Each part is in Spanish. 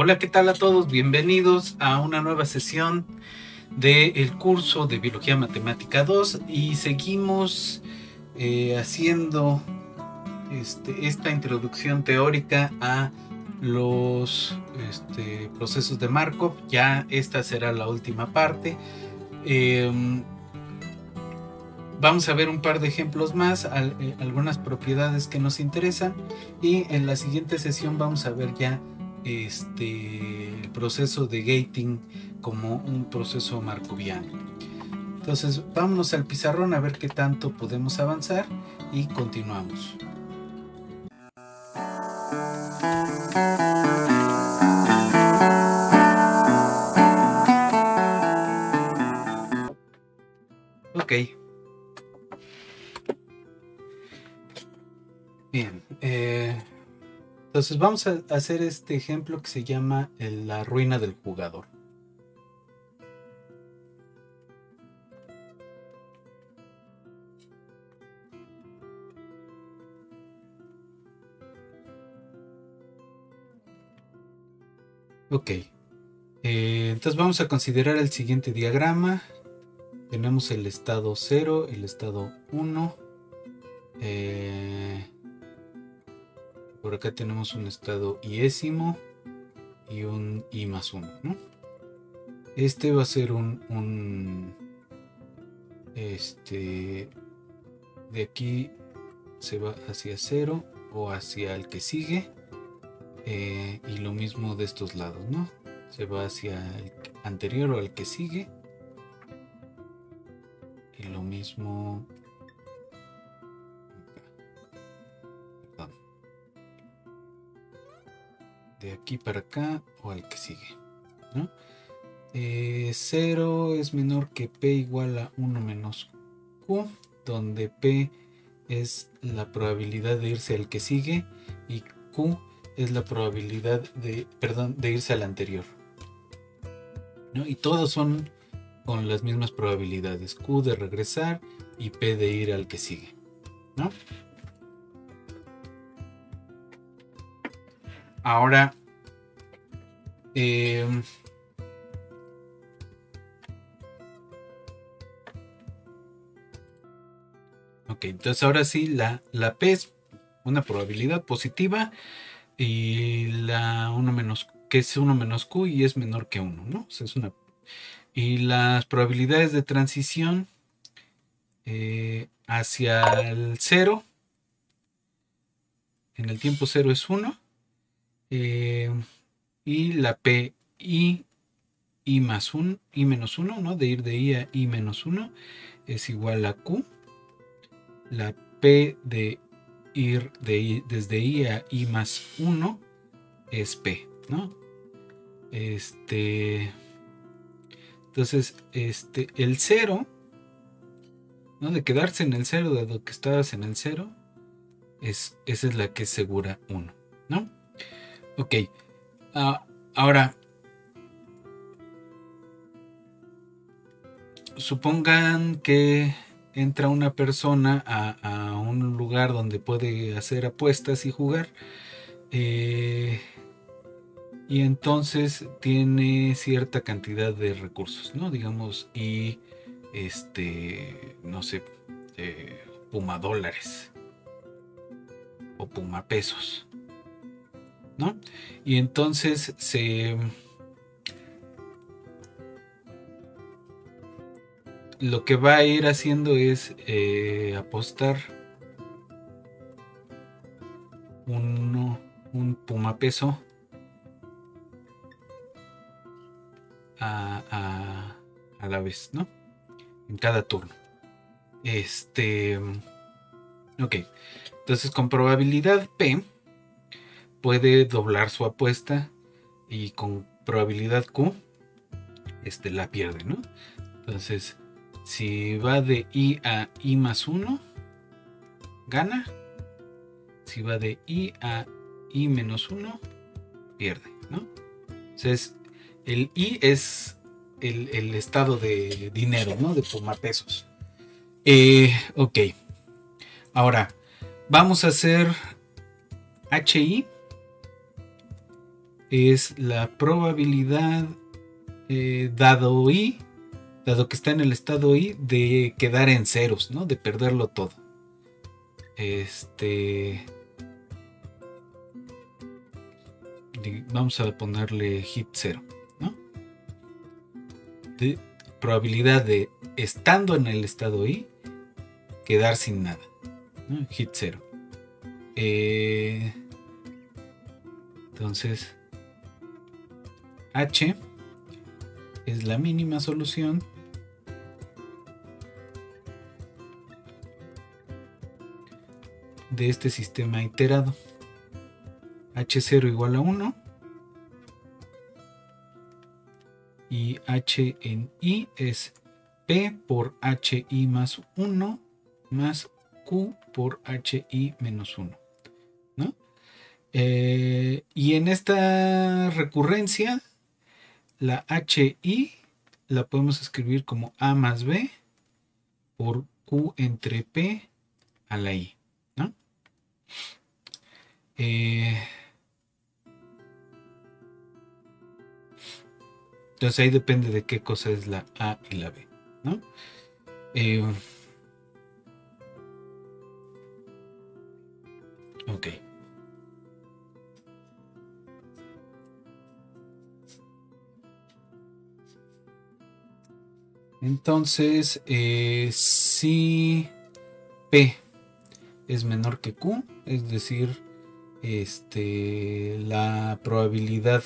Hola, ¿qué tal a todos? Bienvenidos a una nueva sesión del curso de Biología Matemática 2 y seguimos eh, haciendo este, esta introducción teórica a los este, procesos de Markov. Ya esta será la última parte. Em, vamos a ver un par de ejemplos más, eh, algunas propiedades que nos interesan y en la siguiente sesión vamos a ver ya este, el proceso de gating como un proceso markoviano. Entonces vámonos al pizarrón a ver qué tanto podemos avanzar y continuamos. Ok. Entonces vamos a hacer este ejemplo que se llama la ruina del jugador. Ok. Eh, entonces vamos a considerar el siguiente diagrama. Tenemos el estado 0, el estado 1. Eh, por acá tenemos un estado iésimo y un i más 1. Este va a ser un, un, Este. De aquí se va hacia 0 o hacia el que sigue. Eh, y lo mismo de estos lados, ¿no? Se va hacia el anterior o al que sigue. Y lo mismo de aquí para acá o al que sigue. ¿no? 0 eh, es menor que p igual a 1 menos q, donde p es la probabilidad de irse al que sigue y q es la probabilidad de, perdón, de irse al anterior. ¿no? Y todos son con las mismas probabilidades, q de regresar y p de ir al que sigue. ¿no? Ahora, em, ok, entonces ahora sí, la, la P es una probabilidad positiva y la 1 menos, que es 1 menos Q y es menor que 1, ¿no? es una, y las probabilidades de transición eh, hacia el 0, en el tiempo 0 es 1 eh, y la P I, I más 1, I menos 1, ¿no? De ir de I a I menos 1 es igual a Q. La P de ir de desde I a I más 1 es P, ¿no? Este. Entonces, este, el 0, ¿no? De quedarse en el 0, dado que estabas en el 0, es, esa es la que es segura 1, ¿no? Ok. Ah, ahora, supongan que entra una persona a, un lugar donde puede hacer apuestas y jugar. Eh, y entonces tiene cierta cantidad de recursos, ¿no? Digamos, y este, no sé, eh, puma dólares o puma pesos. ¿No? Y entonces se... Lo que va a ir haciendo es eh, apostar un, un puma peso a, a, a la vez, ¿no? En cada turno. Este. Ok. Entonces, con probabilidad P puede doblar su apuesta y con probabilidad Q este, la pierde, ¿no? Entonces, si va de I a I más 1, gana. Si va de I a I menos 1, pierde, ¿no? Entonces, el I es el, estado de dinero, ¿no? De tomar pesos. Eh, ok. Ahora, vamos a hacer HI es la probabilidad eh, dado i, dado que está en el estado i, de quedar en ceros, ¿no? De perderlo todo. Este. Vamos a ponerle hit 0, ¿no? Probabilidad de estando en el estado i, quedar sin nada. Hit 0. Eh, entonces, H es la mínima solución de este sistema iterado. H0 igual a 1 y H en I es P por HI más 1 más Q por HI menos 1. ¿no? Eh, y en esta recurrencia, la HI la podemos escribir como A más B por Q entre P a la I. ¿no? Eh, entonces ahí depende de qué cosa es la A y la B. ¿no? Eh, ok. Entonces, eh, si P es menor que Q, es decir, este, la probabilidad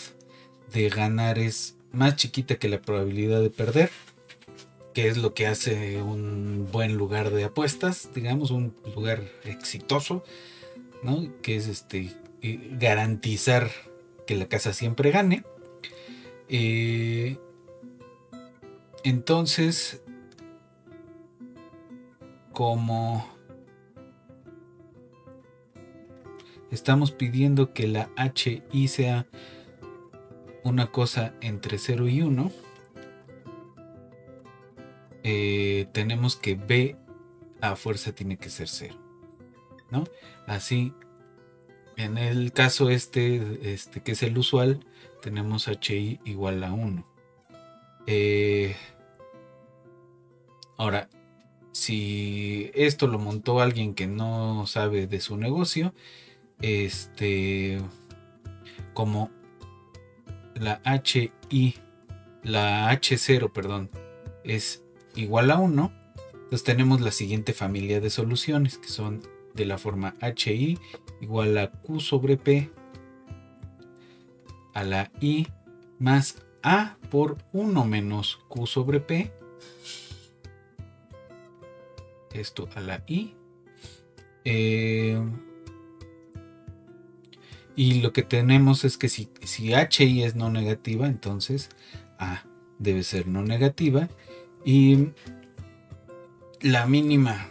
de ganar es más chiquita que la probabilidad de perder, que es lo que hace un buen lugar de apuestas, digamos, un lugar exitoso, ¿no? que es este, eh, garantizar que la casa siempre gane. Eh, entonces, como estamos pidiendo que la HI sea una cosa entre 0 y 1, eh, tenemos que B a fuerza tiene que ser 0. ¿no? Así, en el caso este, este que es el usual, tenemos HI igual a 1. Eh, Ahora, si esto lo montó alguien que no sabe de su negocio, este, como la HI, la H0, perdón, es igual a 1, entonces tenemos la siguiente familia de soluciones que son de la forma HI igual a Q sobre P a la I más A por 1 menos Q sobre P esto a la i. Eh, y lo que tenemos es que si, si HI es no negativa, entonces A debe ser no negativa. Y la mínima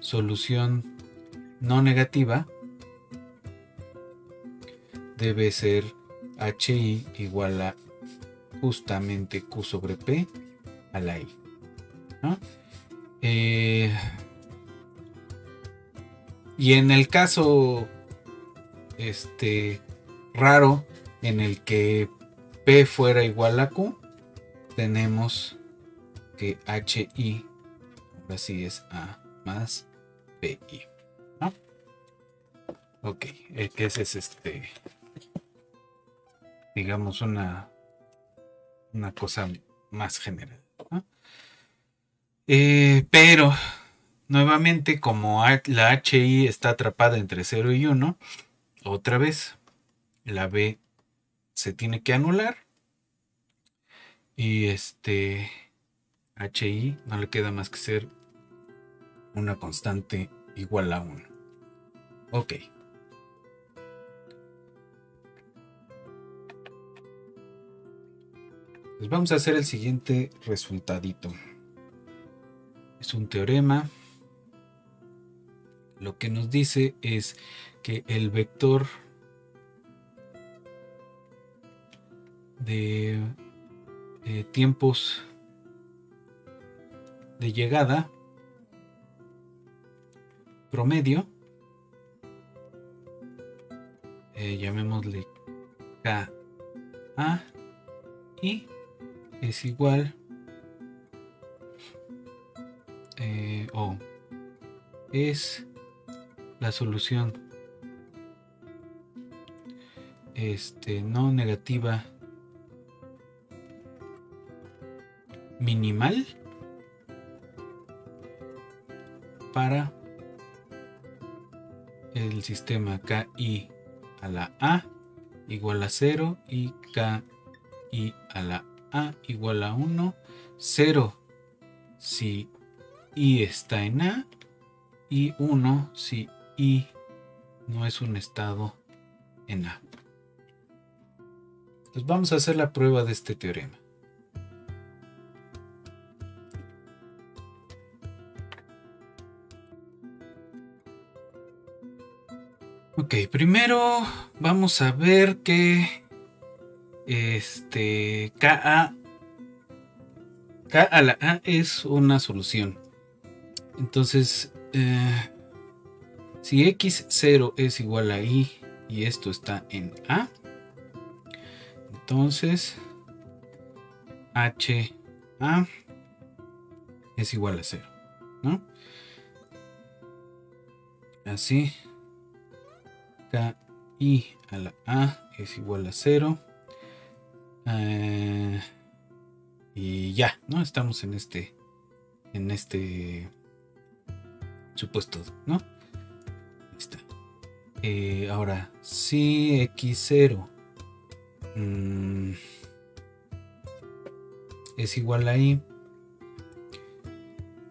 solución no negativa debe ser HI igual a justamente Q sobre P a la I. Eh, y en el caso este raro en el que P fuera igual a Q, tenemos que HI ahora sí es A más PI. ¿no? Ok, eh, que ese es este, digamos, una, una cosa más general. Eh, pero, nuevamente, como la HI está atrapada entre 0 y 1, otra vez la B se tiene que anular. Y este HI no le queda más que ser una constante igual a 1. Ok. Pues vamos a hacer el siguiente resultadito es un teorema. Lo que nos dice es que el vector de eh, tiempos de llegada eh, llamémosle K A y es igual o es la solución este no negativa minimal para el sistema KI a la A igual a 0 y KI a la A igual a 1. 0 si I está en A y 1 si I no es un estado en A. Pues vamos a hacer la prueba de este teorema. Ok, primero vamos a ver que este KA K a la A es una solución. Entonces, eh, si X0 es igual a I y esto está en A, entonces HA es igual a 0, ¿no? Así i a la a es igual a 0. Eh, y ya, ¿no? Estamos en este. En este supuesto, ¿no? Ahí está. Eh, ahora, si x0 mm, es igual a i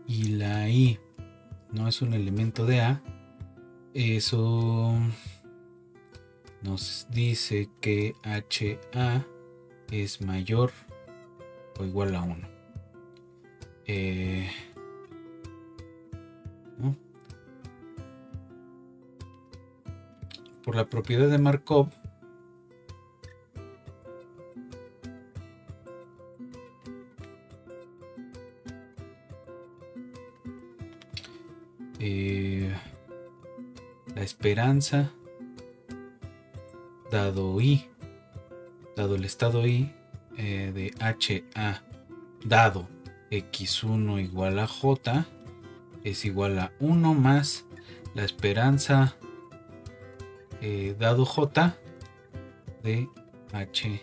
y la i no es un elemento de a, eso nos dice que HA es mayor o igual a 1. Eh, Por la propiedad de Markov, eh, la esperanza dado i, dado el estado i eh, de HA dado x1 igual a j es igual a 1 más la esperanza eh, dado j de HA.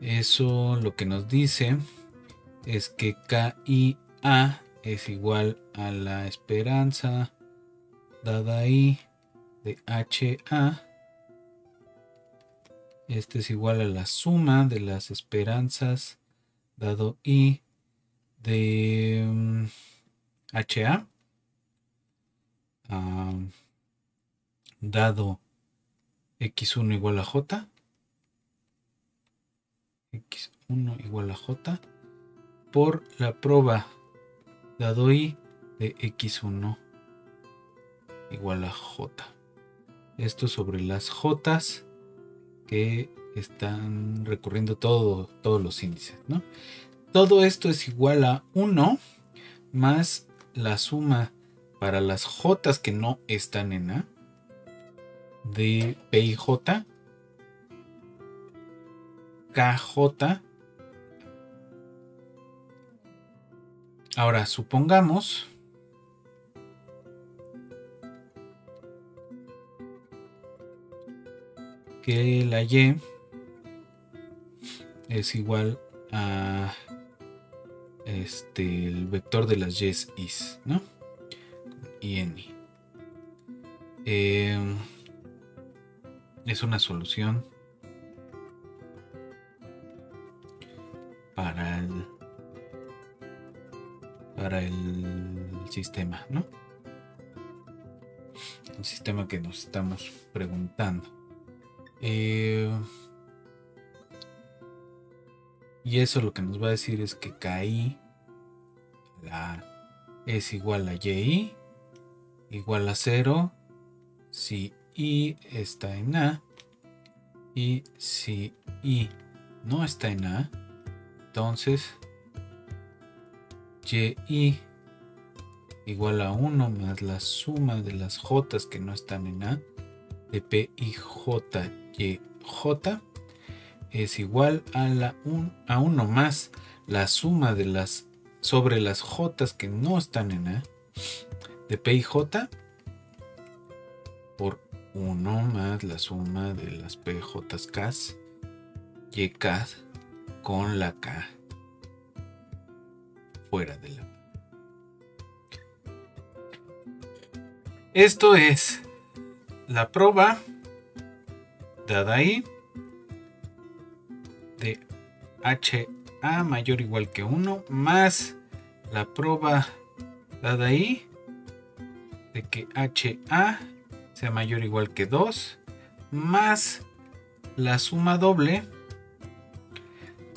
Eso lo que nos dice es que KIA es igual a la esperanza dada i de HA. Este es igual a la suma de las esperanzas dado I de HA mm, dado X1 igual a J. X1 igual a J por la prueba dado I de X1 igual a J esto sobre las J que están recorriendo todo, todos los índices. ¿no? Todo esto es igual a 1 más la suma para las J que no están en A de P y J, KJ. Ahora supongamos que la y es igual a este el vector de las y's is, ¿no? Y n. Em, es una solución para el para el sistema, ¿no? El sistema que nos estamos preguntando. Eh, y eso lo que nos va a decir es que KI la es igual a YI igual a 0 si I está en A y si I no está en A entonces YI igual a 1 más la suma de las J que no están en A de P y J y J es igual a, la un, a 1 más la suma de las sobre las J que no están en A de P y J por 1 más la suma de las PJ K y K con la K fuera de la Esto es la prueba dada ahí de HA mayor o igual que 1 más la prueba dada ahí de que HA sea mayor o igual que 2 más la suma doble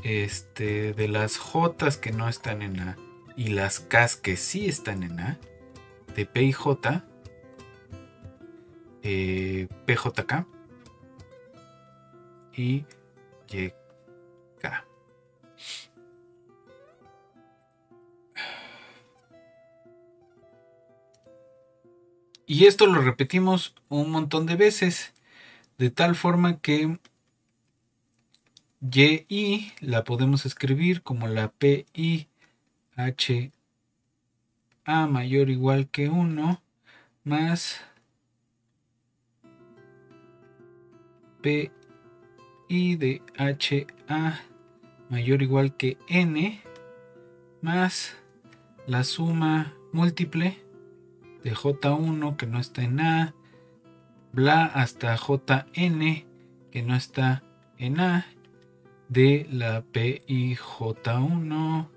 este, de las J que no están en A y las K que sí están en A de P y J eh, PJK y YK. Y esto lo repetimos un montón de veces, de tal forma que YI la podemos escribir como la PI H A mayor o igual que 1 más P I de HA mayor o igual que N más la suma múltiple de J1 que no está en A, bla hasta Jn que no está en A, de la PIJ1,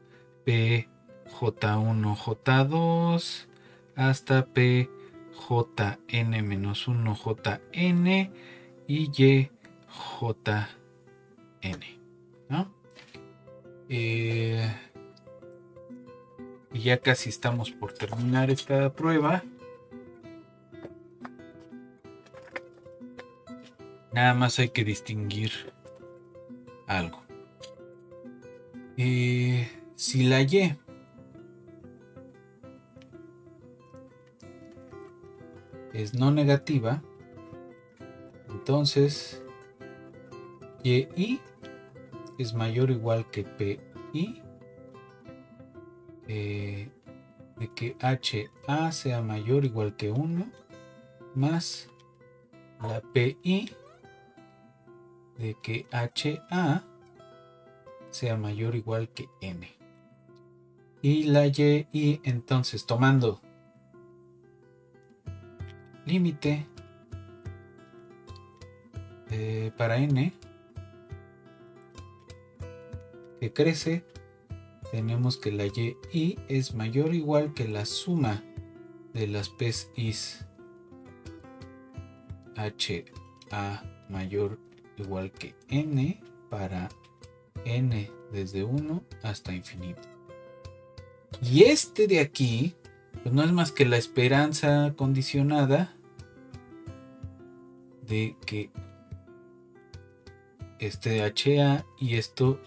PJ1, J2, hasta PJN-1, JN y YJN. ¿no? Eh, y ya casi estamos por terminar esta prueba. Nada más hay que distinguir algo. Eh, si la Y es no negativa, entonces, YI es mayor o igual que PI, eh, de que HA sea mayor o igual que 1, más la PI de que HA sea mayor o igual que N. Y la YI entonces tomando límite eh, para n que crece, tenemos que la y es mayor o igual que la suma de las p's is h a mayor o igual que n para n desde 1 hasta infinito. Y este de aquí, pues no es más que la esperanza condicionada de que este HA y esto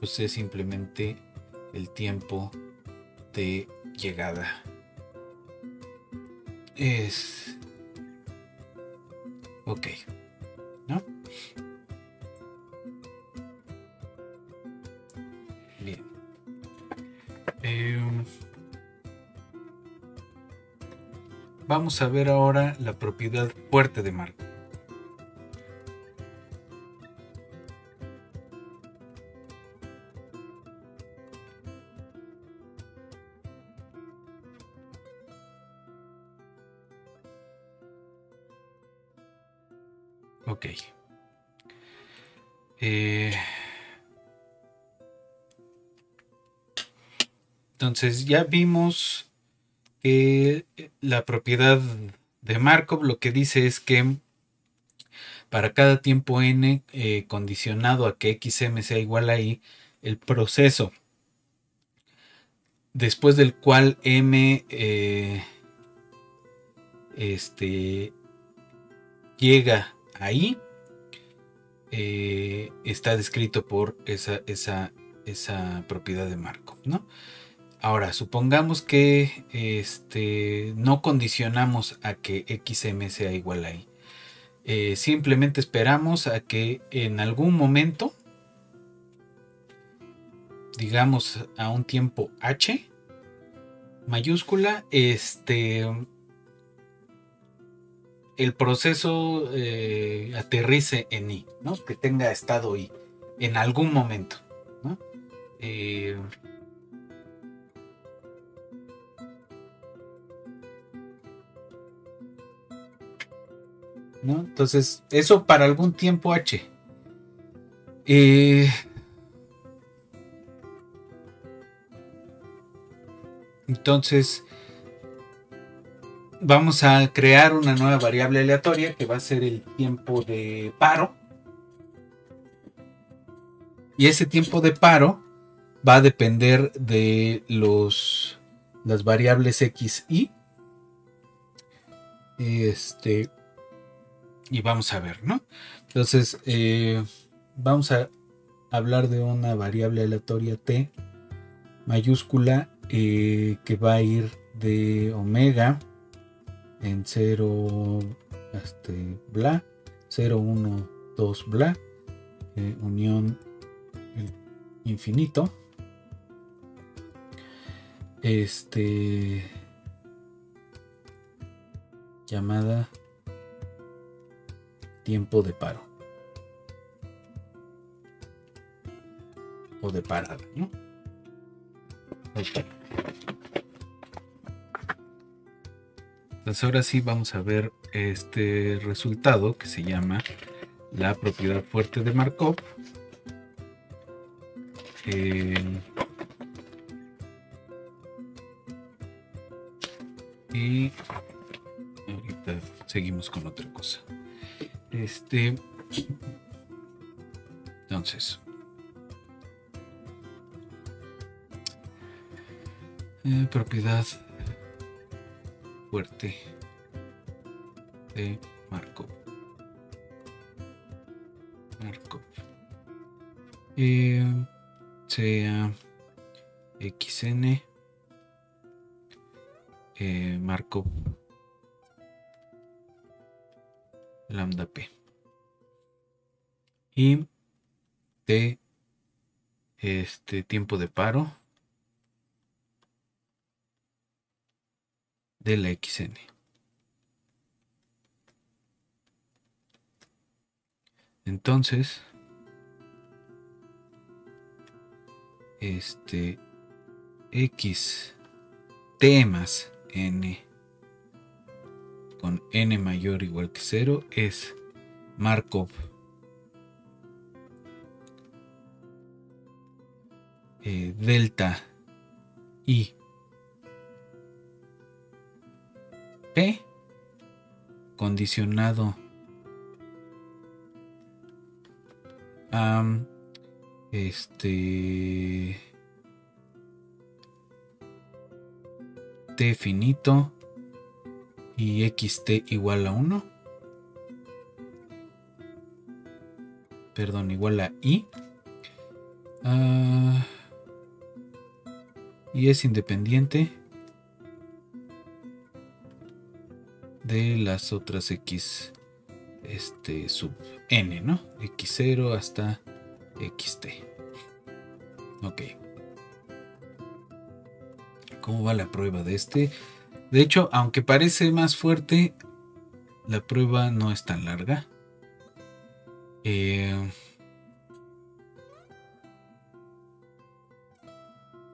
pues es simplemente el tiempo de llegada. Es... Ok. ¿No? Bien. Em, vamos a ver ahora la propiedad fuerte de Marco. Entonces ya vimos que la propiedad de Markov lo que dice es que para cada tiempo n eh, condicionado a que xm sea igual a y, el proceso después del cual m eh, este, llega ahí eh, está descrito por esa, esa, esa propiedad de Markov, ¿no? Ahora, supongamos que este, no condicionamos a que xm sea igual a y. Eh, simplemente esperamos a que en algún momento, digamos a un tiempo h mayúscula, este el proceso eh, aterrice en i, ¿no? que tenga estado i en algún momento. ¿no? Eh, Entonces, eso para algún tiempo H. Eh, entonces, vamos a crear una nueva variable aleatoria que va a ser el tiempo de paro. Y ese tiempo de paro va a depender de los, las variables x y. Este, y vamos a ver, ¿no? Entonces, eh, vamos a hablar de una variable aleatoria t mayúscula eh, que va a ir de omega en 0, este, bla, 0, 1, 2, bla, eh, unión infinito. Este llamada tiempo de paro. O de parada, ¿no? Entonces ahora sí vamos a ver este resultado que se llama la propiedad fuerte de Markov. Eh, y ahorita seguimos con otra cosa. Este. Entonces. Eh, propiedad fuerte de Markov. Markov. Eh, sea xn eh, Markov lambda p. Y de este tiempo de paro de la xn. Entonces, este x t más n con n mayor igual que 0 es Markov. Eh, delta i. P condicionado. A este t finito y xt igual a 1. Perdón, igual a i. Ah, y es independiente de las otras x este sub n, ¿no? x0 hasta xt. Ok. ¿Cómo va la prueba de este? De hecho, aunque parece más fuerte, la prueba no es tan larga. Eh,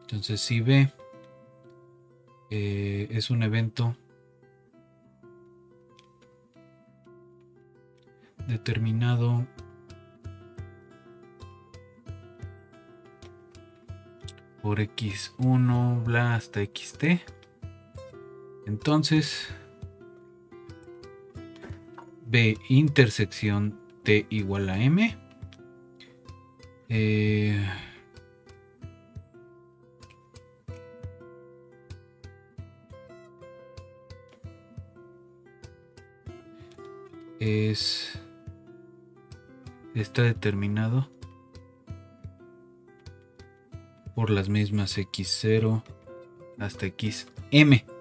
entonces, si ve, eh, es un evento determinado por x1 bla hasta xt entonces, B intersección T igual a M. Eh, es está determinado por las mismas x0 hasta xm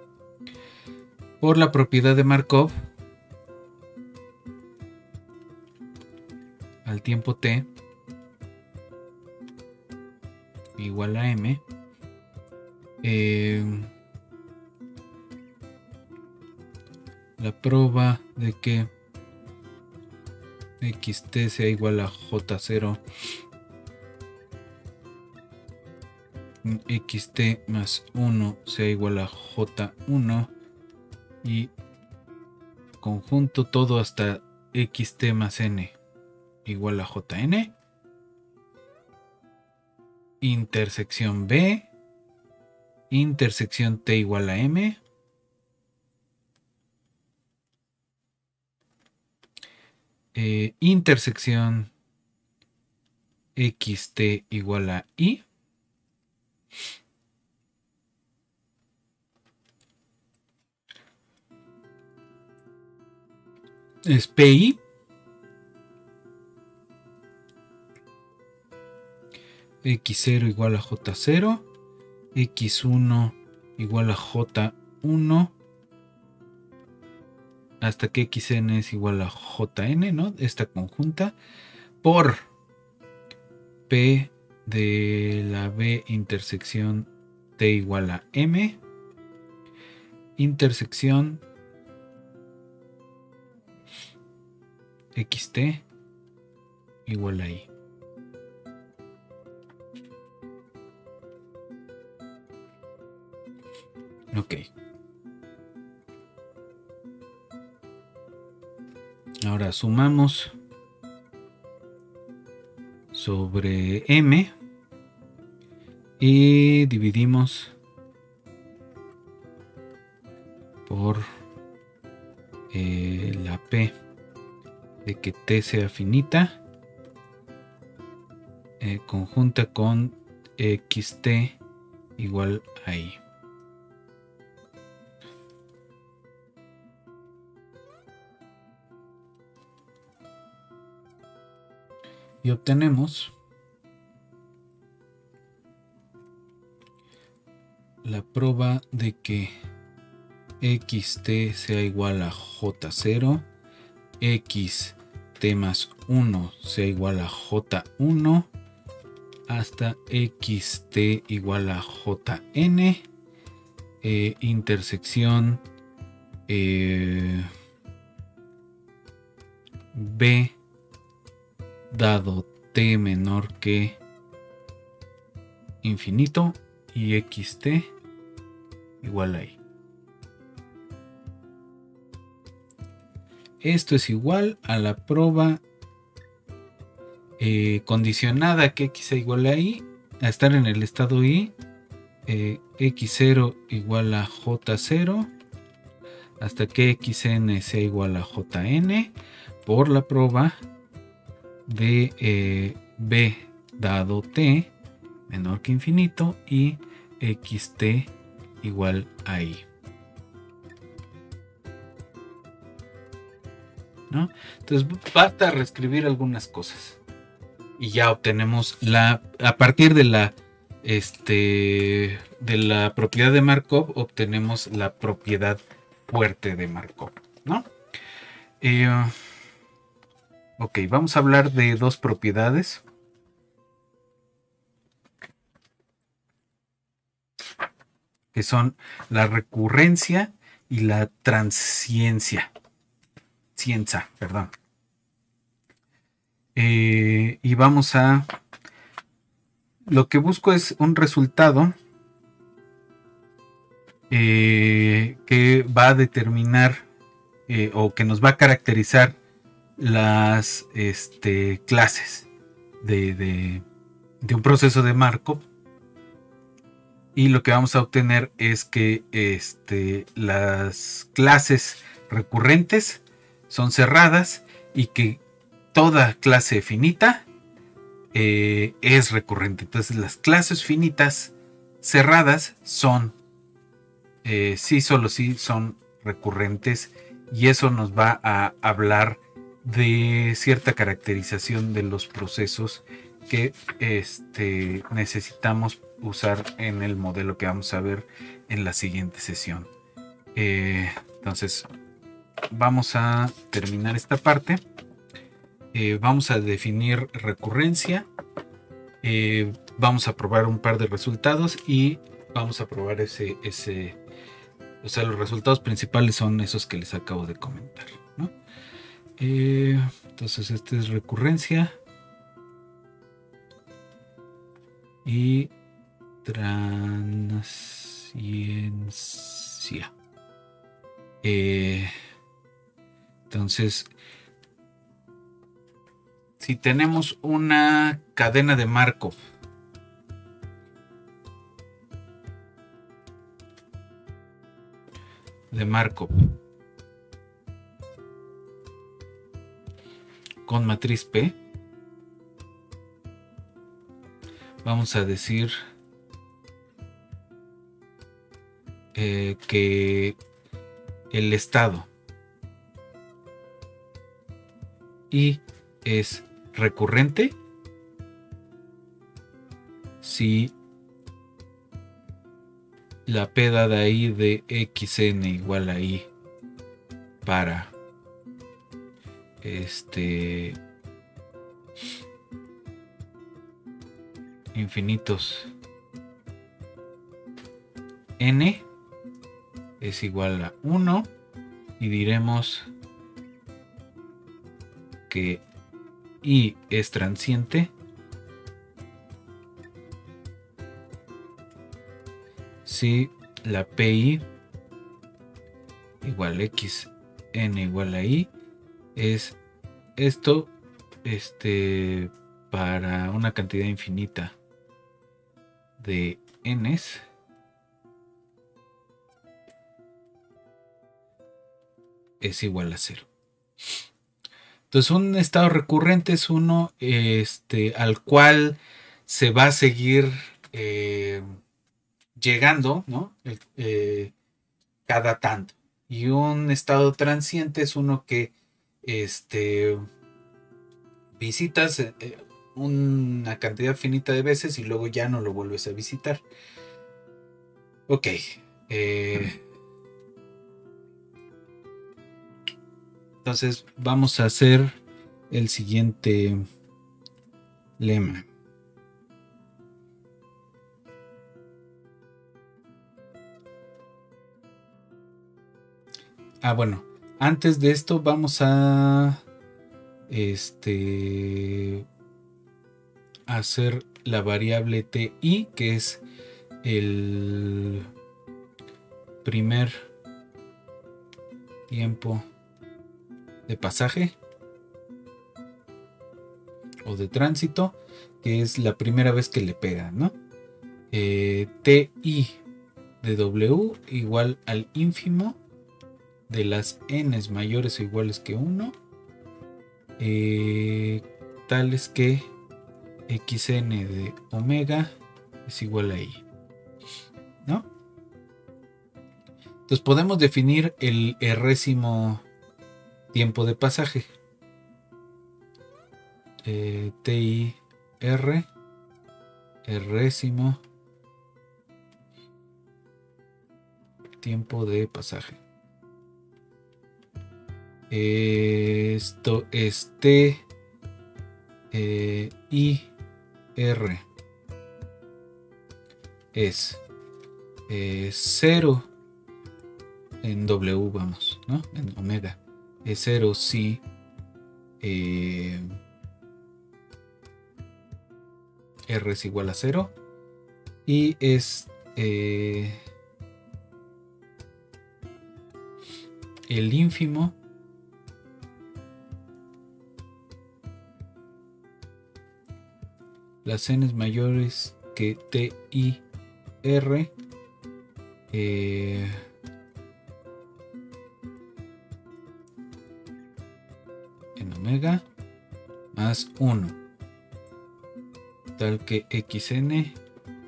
por la propiedad de Markov. Al tiempo t igual a m. Eh, la prueba de que xt sea igual a j0 xt más 1 sea igual a j1 y conjunto todo hasta xt más n igual a jn intersección b intersección t igual a m. Eh, intersección xt igual a y es PI x0 igual a j0 x1 igual a j1 hasta que xn es igual a jn, ¿no? Esta conjunta. Por p de la b intersección t igual a m. Intersección xt igual a y. Ok. Ahora sumamos sobre m y dividimos por eh, la p de que t sea finita eh, conjunta con xt igual a y. y obtenemos la prueba de que xt sea igual a j0, xt más 1 sea igual a j1 hasta xt igual a jn, eh, intersección eh, b dado t menor que infinito y xt igual a. Esto es igual a la prueba eh, condicionada que x igual a y, a estar en el estado y, eh, x0 igual a j0, hasta que xn sea igual a jn, por la prueba de eh, b dado t menor que infinito y xt igual a y. Entonces basta reescribir algunas cosas y ya obtenemos la a partir de la este de la propiedad de Markov obtenemos la propiedad fuerte de Markov, ¿no? Eh, Ok, vamos a hablar de dos propiedades. Que son la recurrencia y la transciencia. Ciencia, perdón. Eh, y vamos a... Lo que busco es un resultado eh, que va a determinar eh, o que nos va a caracterizar las este, clases de, un proceso de Markov. Y lo que vamos a obtener es que este, las clases recurrentes son cerradas y que toda clase finita eh, es recurrente. Entonces las clases finitas cerradas son, eh, sí, solo sí son recurrentes y eso nos va a hablar de cierta caracterización de los procesos que este, necesitamos usar en el modelo que vamos a ver en la siguiente sesión. Eh, entonces, vamos a terminar esta parte eh, vamos a definir recurrencia, eh, vamos a probar un par de resultados y vamos a probar ese, ese, o sea, los resultados principales son esos que les acabo de comentar. entonces, este es recurrencia y transciencia. Entonces, si tenemos una cadena de Markov de Markov con matriz P vamos a decir eh, que el estado y es recurrente. Si la P dada ahí de xn igual a i para este infinitos n es igual a 1 y diremos que y es transiente, si la PI igual x n igual a i es esto este para una cantidad infinita de n's es igual a cero. Entonces, un estado recurrente es uno este, al cual se va a seguir eh, llegando, ¿no? Eh, cada tanto. Y un estado transiente es uno que este, visitas eh, una cantidad finita de veces y luego ya no lo vuelves a visitar. Ok. Entonces vamos a hacer el siguiente lema. Ah, bueno, antes de esto vamos a este hacer la variable ti que es el primer tiempo de pasaje o de tránsito, que es la primera vez que le pega, ¿no? Eh, TI de W igual al ínfimo de las n mayores o iguales que 1, eh, tales que xn de omega es igual a i. ¿No? Entonces podemos definir el résimo Tiempo de pasaje. Eh, R Résimo. Tiempo de pasaje. esto es T eh, I R es eh, cero en W, vamos, ¿no? En omega es 0 si eh, R es igual a 0 y es eh, el ínfimo las n mayores que t y r eh, omega más 1 tal que xn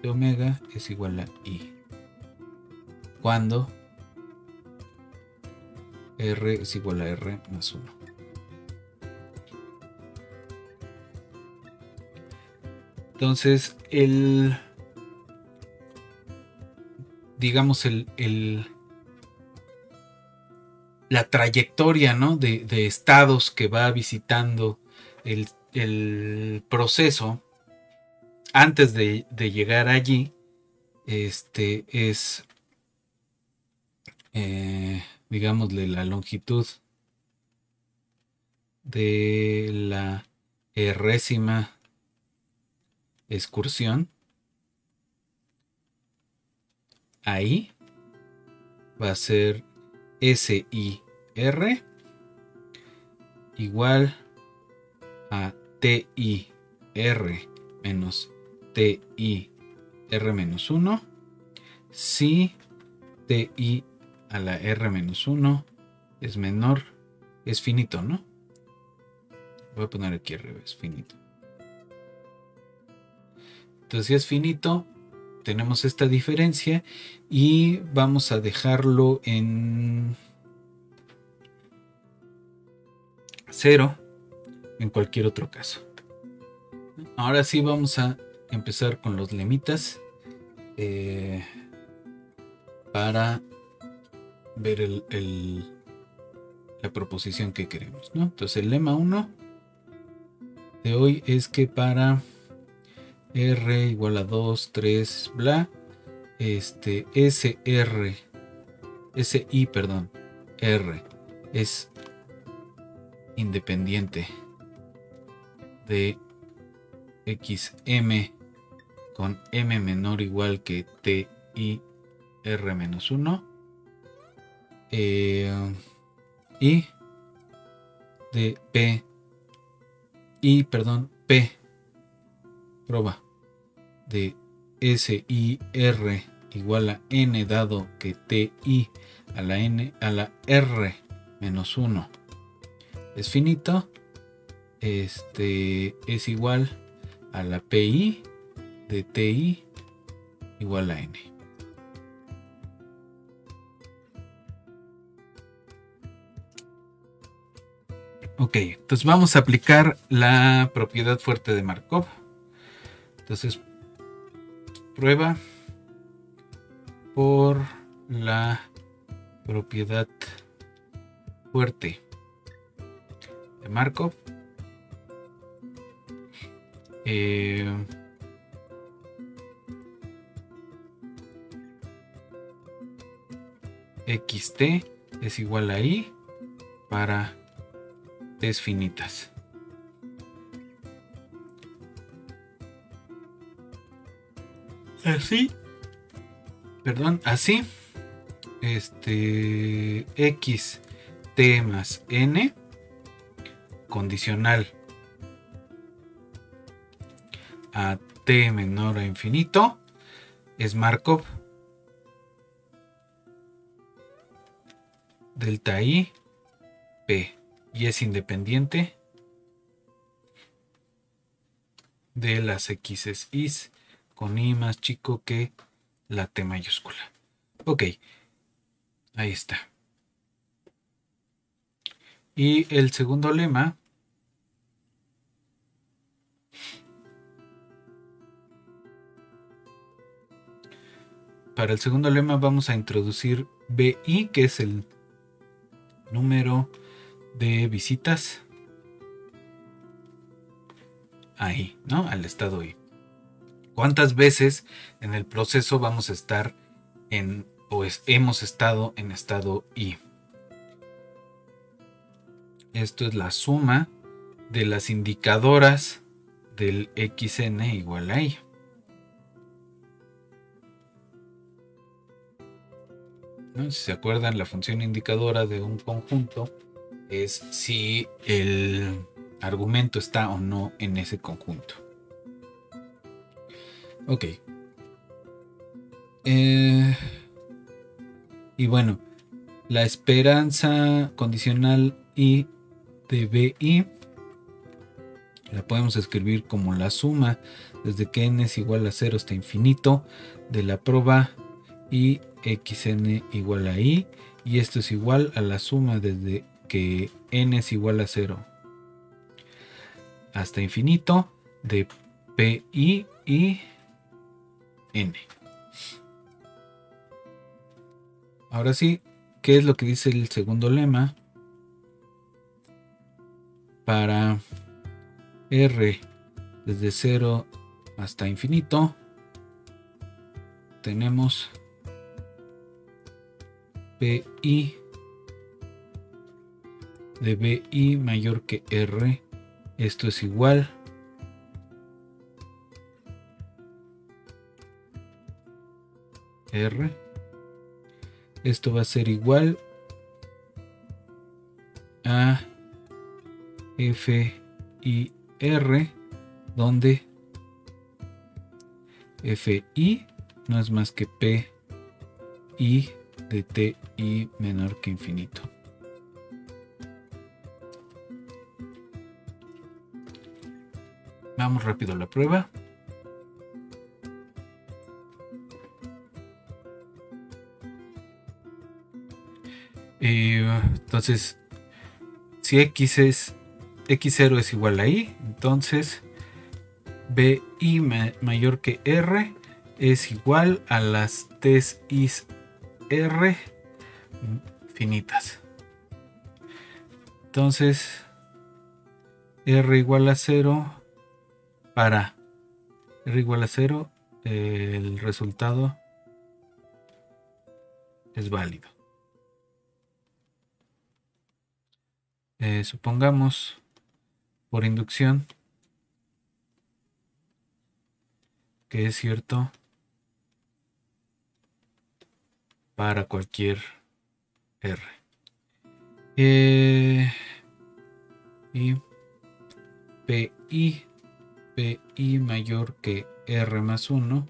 de omega es igual a i. Cuando r es igual a r más 1 entonces el digamos el, el la trayectoria ¿no? de, estados que va visitando el, proceso antes de, llegar allí este es eh, digámosle la longitud de la errésima excursión ahí va a ser SIR igual a TIR menos TIR menos 1 si TI a la R menos 1 es menor, es finito, ¿no? Voy a poner aquí al revés, finito. Entonces si es finito, tenemos esta diferencia y vamos a dejarlo en 0 en cualquier otro caso. Ahora sí vamos a empezar con los lemitas eh, para ver el, la proposición que queremos. ¿no? Entonces el lema 1 de hoy es que para R igual a 2, 3, bla, este SR, SI, perdón, R es independiente de XM con M menor igual que TI R menos 1 eh, y de P y perdón P prueba de SIR igual a N dado que TI a la N a la R menos 1 es finito este es igual a la PI de TI igual a N. Ok, entonces vamos a aplicar la propiedad fuerte de Markov. Entonces, prueba por la propiedad fuerte de Markov. Eh, xt es igual a i para finitas. Así, perdón, así, este x t más n condicional a t menor a infinito es Markov. Delta i p. Y es independiente de las x is con i más chico que la t mayúscula. Ok, ahí está. Y el segundo lema para el segundo lema vamos a introducir BI, que es el número de visitas ahí, ¿no? Al estado I. ¿Cuántas veces en el proceso vamos a estar en, pues hemos estado en estado I? Esto es la suma de las indicadoras del xn igual a i. Si se acuerdan, la función indicadora de un conjunto es si el argumento está o no en ese conjunto. Ok. Eh, y bueno, la esperanza condicional I de BI la podemos escribir como la suma desde que n es igual a 0 hasta infinito de la prueba y xn igual a i y esto es igual a la suma desde que n es igual a 0 hasta infinito de pi y Ahora sí, ¿qué es lo que dice el segundo lema? Para R desde 0 hasta infinito, tenemos PI de BI mayor que R. Esto es igual R. Esto va a ser igual a F y R, donde FI no es más que P I de TI menor que infinito. Vamos rápido a la prueba. Entonces, si x es x0 es igual a y, entonces bi mayor que r es igual a las t is r finitas. Entonces, r igual a 0 para r igual a 0, el resultado es válido. Eh, supongamos por inducción que es cierto para cualquier R. Eh, y PI, PI mayor que R más 1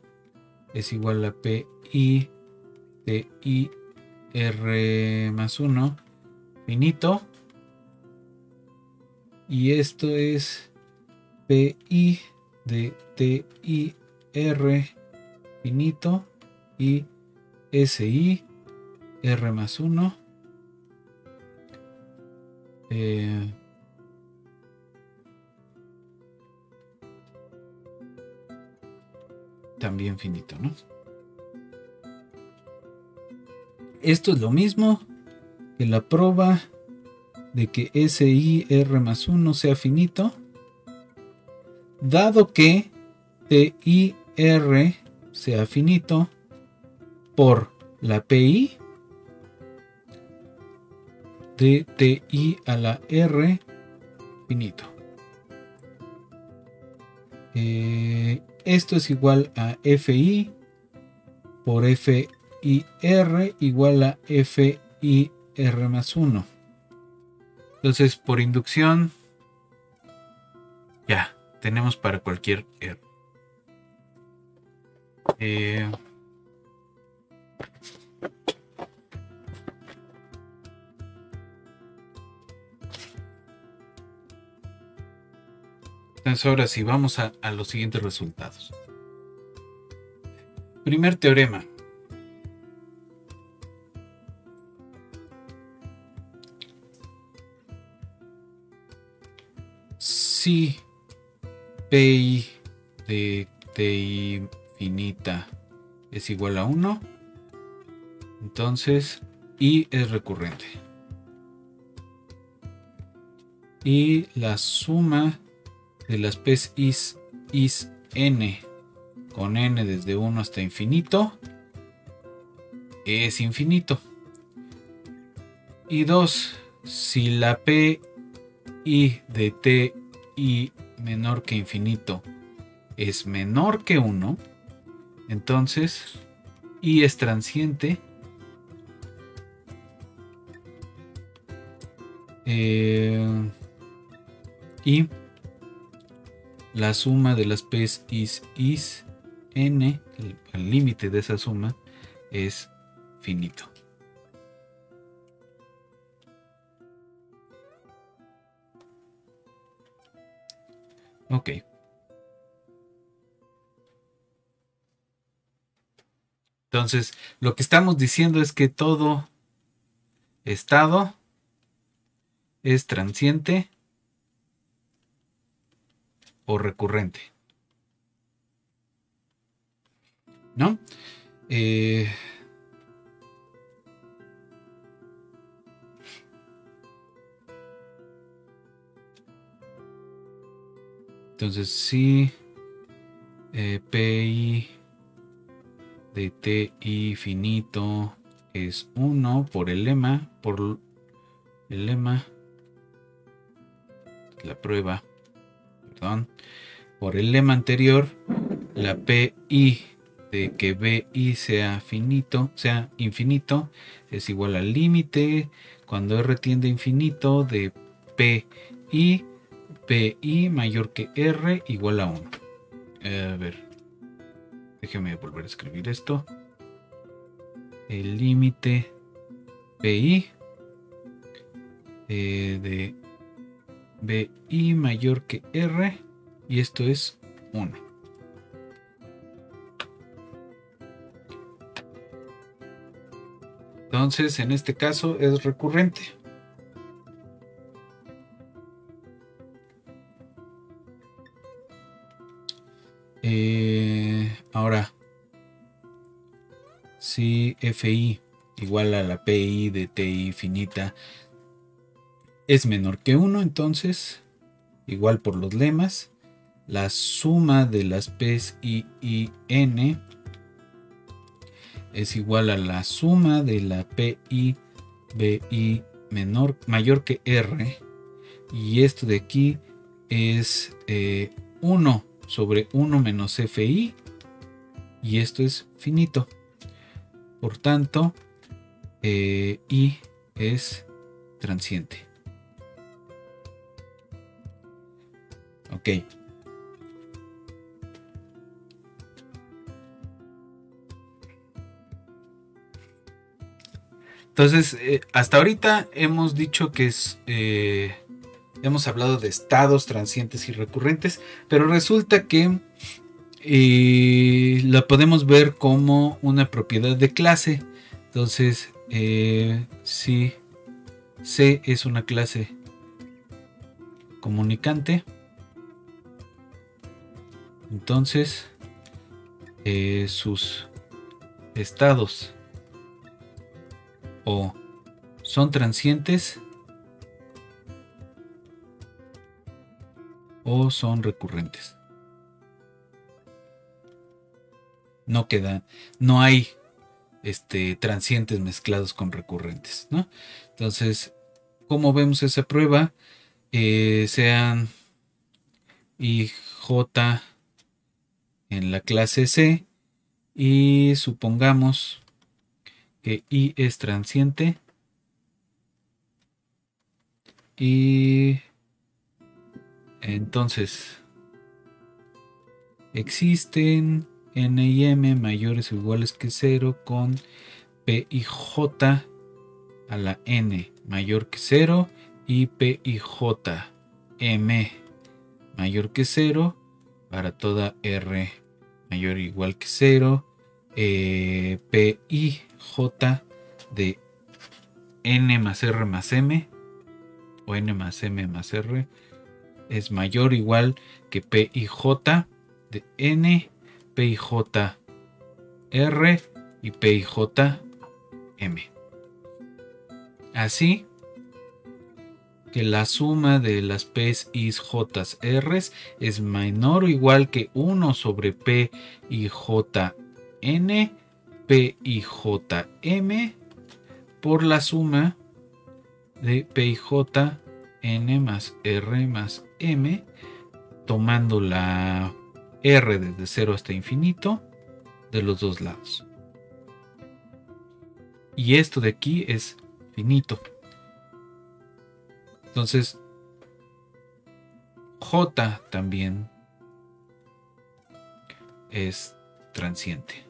es igual a PI de I R más 1 finito y esto es PI de TIR finito y SI R más 1 eh, también finito, ¿no? Esto es lo mismo que la prueba de que SIR más 1 sea finito, dado que TIR sea finito por la PI de TI a la R finito. Eh, esto es igual a FI por FIR igual a FIR más 1. Entonces, por inducción, ya, tenemos para cualquier R. Eh, entonces, ahora sí, vamos a los siguientes resultados. Primer teorema. Si pi de ti finita es igual a 1, entonces i es recurrente. Y la suma de las p's is, is n con n desde 1 hasta infinito es infinito. Y 2. Si la p i de t y menor que infinito es menor que 1, entonces y es transiente. Eh, y la suma de las p is is n, el límite de esa suma es finito. Ok. Entonces, lo que estamos diciendo es que todo estado es transiente o recurrente. ¿No? Eh, Entonces, si eh, PI de TI finito es 1 por el lema, por el lema, la prueba, perdón, por el lema anterior, la PI de que BI sea finito, sea infinito, es igual al límite. Cuando R tiende infinito de PI, PI mayor que R igual a 1. a ver, déjeme volver a escribir esto. El límite PI eh, de BI mayor que R y esto es 1. Entonces, en este caso es recurrente. Ahora, si FI igual a la PI de TI finita es menor que 1, entonces, igual por los lemas, la suma de las P's y, N es igual a la suma de la PI BI menor, mayor que R. Y esto de aquí es 1 eh, sobre 1 menos FI. Y esto es finito. Por tanto, eh, I es transiente. Ok. Entonces, eh, hasta ahorita hemos dicho que es... Eh, hemos hablado de estados transientes y recurrentes, pero resulta que eh, la podemos ver como una propiedad de clase. Entonces, si C es una clase comunicante, entonces sus estados o son transientes o son recurrentes. No queda, no hay este, transientes mezclados con recurrentes, ¿no? Entonces, ¿cómo vemos esa prueba? Eh, sean I, J en la clase C y supongamos que I es transiente y entonces existen n y m mayores o iguales que 0 con p y j a la n mayor que 0 y p y j m mayor que 0 para toda r mayor o igual que 0 eh, p y j de n más r más m o n más m más r es mayor o igual que p y j de n, p y j r y p y j m. Así que la suma de las p y j r es menor o igual que 1 sobre p y j n P y J M por la suma de P y J N más R más M, tomando la R desde 0 hasta infinito de los dos lados. Y esto de aquí es finito. Entonces, J también es transiente.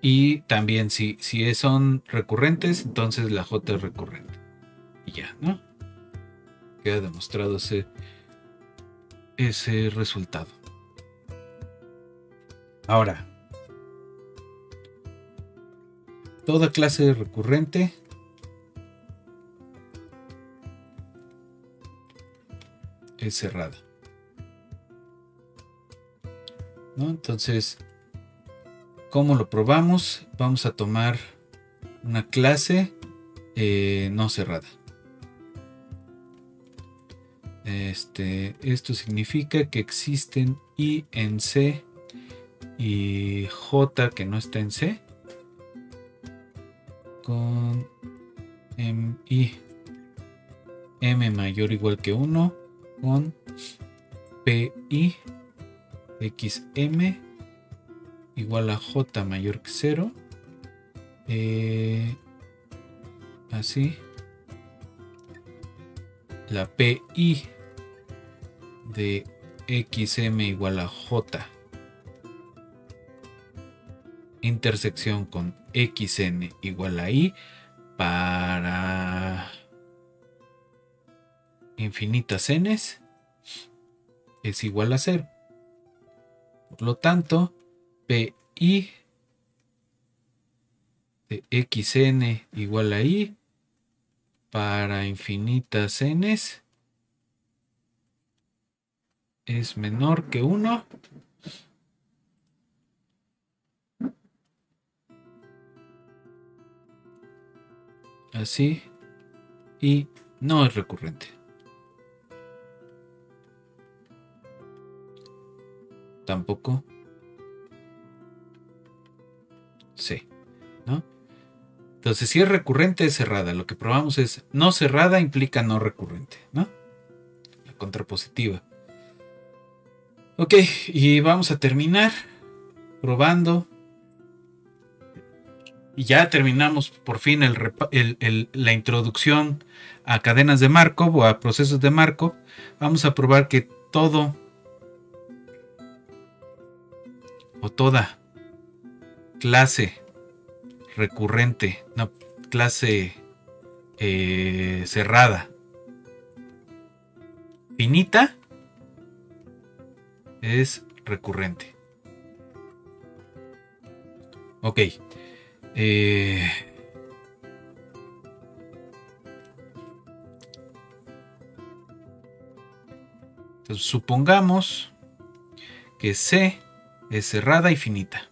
Y también si, si son recurrentes, entonces la J es recurrente. Y ya, ¿no? Queda demostrado ese, ese resultado. Ahora, toda clase recurrente es cerrada. ¿No? Entonces, ¿Cómo lo probamos? Vamos a tomar una clase eh, no cerrada. Este, esto significa que existen I en C y J que no está en C con MI M mayor igual que 1 con PI XM igual a J mayor que 0 eh, así. La PI de XM igual a J intersección con XN igual a I para infinitas Ns es igual a 0. Por lo tanto, PI de XN igual a I para infinitas Ns es menor que 1 así y no es recurrente. Tampoco C, ¿no? Entonces, si es recurrente, es cerrada. Lo que probamos es no cerrada implica no recurrente, ¿no? La contrapositiva. Ok, y vamos a terminar probando y ya terminamos por fin la introducción a cadenas de Markov o a procesos de Markov. Vamos a probar que todo o toda clase recurrente, una clase eh, cerrada, finita, es recurrente. Ok. Eh, supongamos que C es cerrada y finita.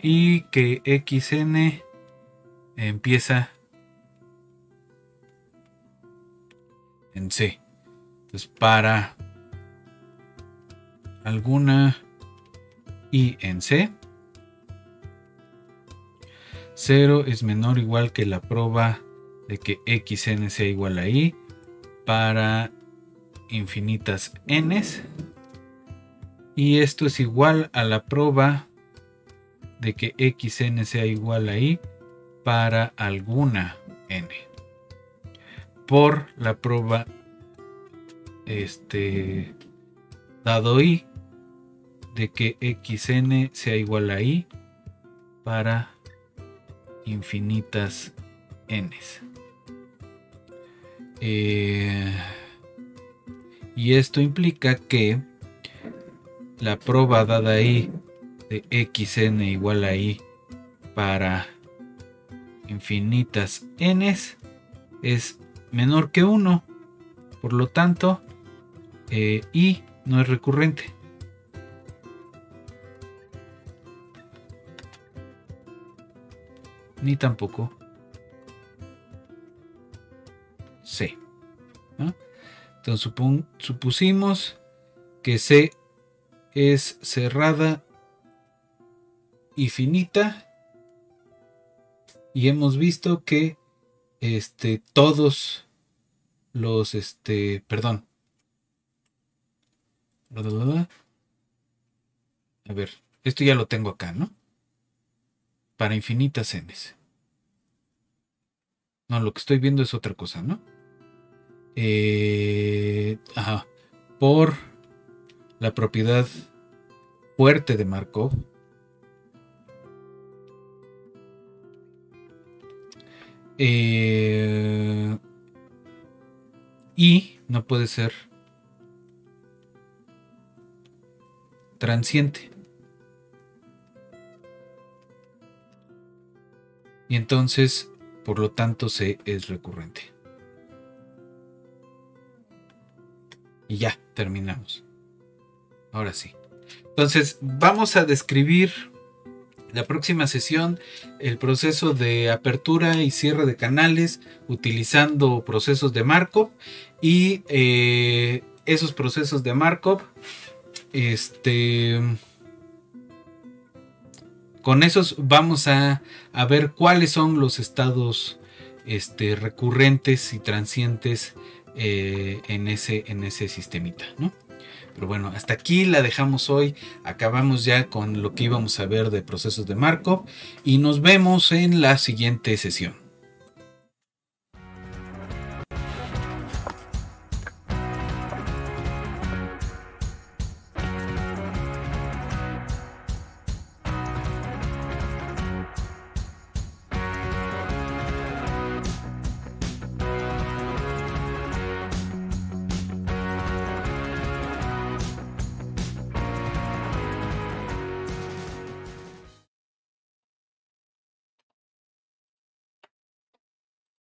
Y que XN empieza en C. Entonces, para alguna y en C. 0 es menor o igual que la prueba de que xn sea igual a i para infinitas n. Y esto es igual a la prueba de que xn sea igual a i para alguna n. Por la prueba este dado i de que xn sea igual a i para infinitas n. Eh, y esto implica que la prueba dada i de xn igual a i para infinitas n es menor que 1. Por lo tanto, eh, no es recurrente. ni tampoco C. Entonces supusimos que C es cerrada y finita y hemos visto que este todos los este perdón a ver esto ya lo tengo acá no para infinitas n's. No, lo que estoy viendo es otra cosa, ¿no? Eh, ajá, por la propiedad fuerte de Markov. Eh, y no puede ser transiente. Y entonces, por lo tanto, C es recurrente. Y ya, terminamos. Ahora sí. Entonces, vamos a describir La próxima sesión, el proceso de apertura y cierre de canales utilizando procesos de Markov y eh, esos procesos de Markov, este, con esos vamos a, ver cuáles son los estados este, recurrentes y transientes eh, en, ese, en ese sistemita. Pero bueno, hasta aquí la dejamos hoy. Acabamos ya con lo que íbamos a ver de procesos de Markov y nos vemos en la siguiente sesión.